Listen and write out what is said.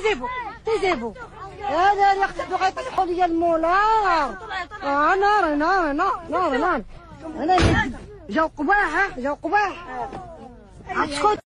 تيزيبو تيزيبو أنا اللي أختي بغا يطيحوا لي المولار آه نار نار نار نار نار أنا جاو قباح جاو قباح عشكون